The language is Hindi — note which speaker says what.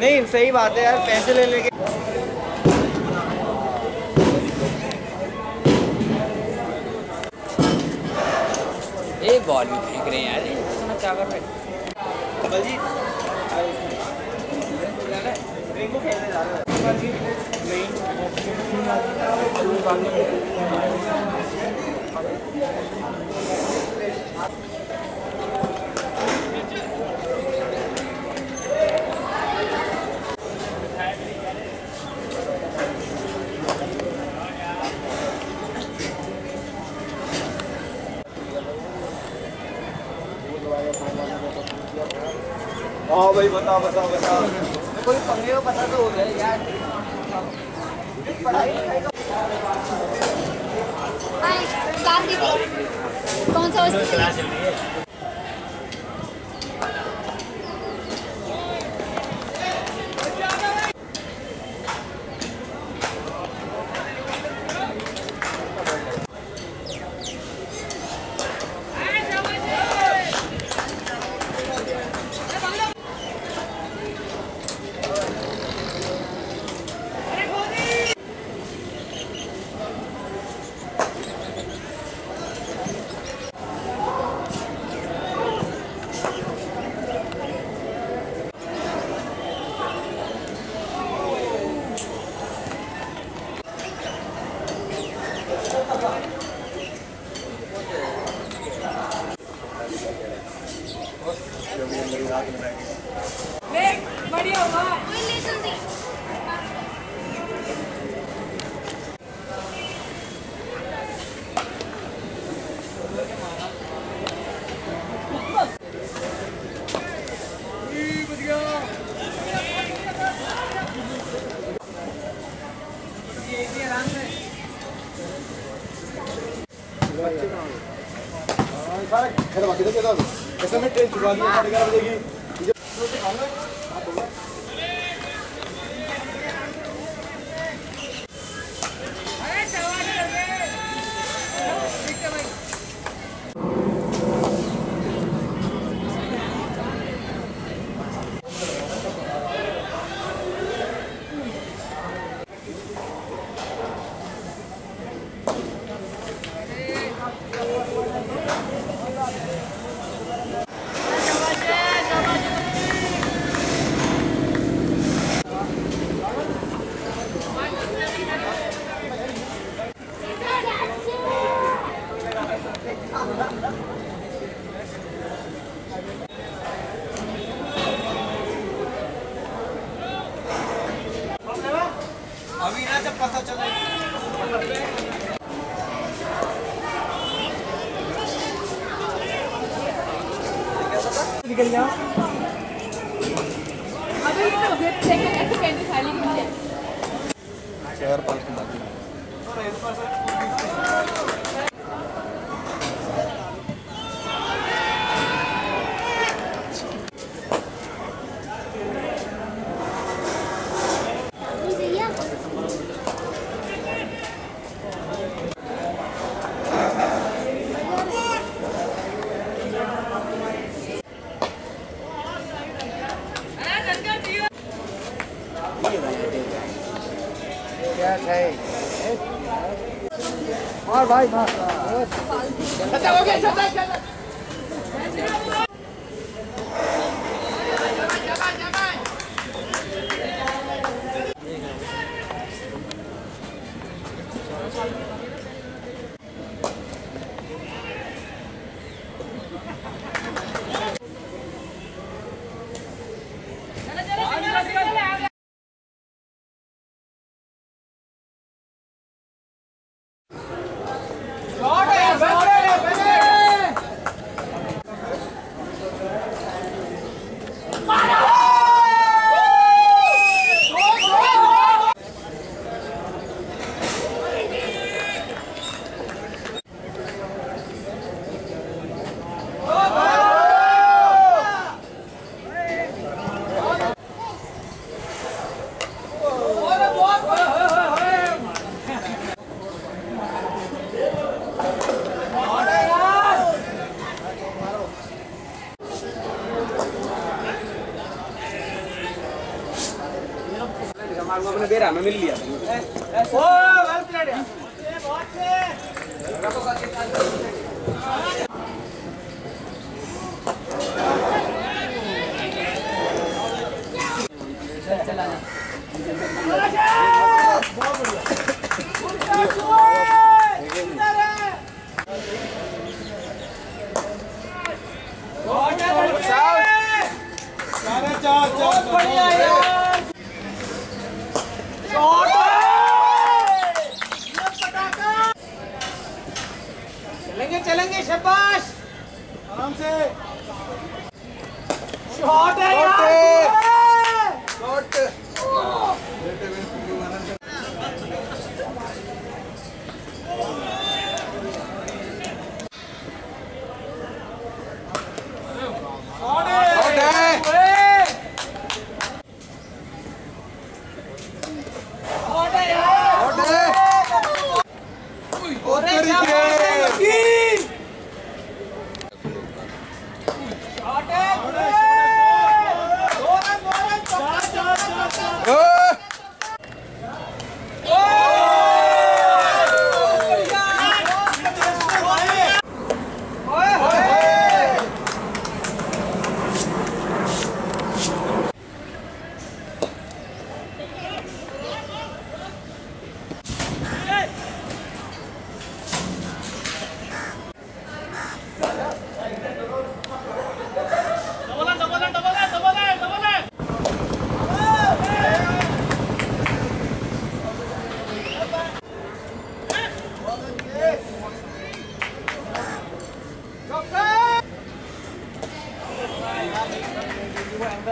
Speaker 1: नहीं सही बात है यार पैसे ले लेके।
Speaker 2: एक बॉल भी फेंक रहे हैं यार ये क्या कर रहे
Speaker 1: खेलने जा रहे हो। हाँ भाई बताओ बता बताओ कोई पंगे का पता तो हो गया यार। हाय कौन का
Speaker 3: क्लास दीदी कौन सा वस्तु कोई ले जल्दी
Speaker 4: सारा घर बाकी तो क्या ऐसे में ट्रेन चुका दी ग्यारह बजे की।
Speaker 1: जब पता चले। निकल जाओ।
Speaker 5: अभी ये फिर सेकंड ऐसे कैंडी खाली की है।
Speaker 4: चार पाँच के बाकी
Speaker 1: क्या है। और भाई मार मारूँगा अपने बेरा में मिल लिया। ओ वेल प्लेड चलेंगे चलेंगे शबाश।
Speaker 4: आराम से।
Speaker 1: शॉट है यार
Speaker 4: शॉट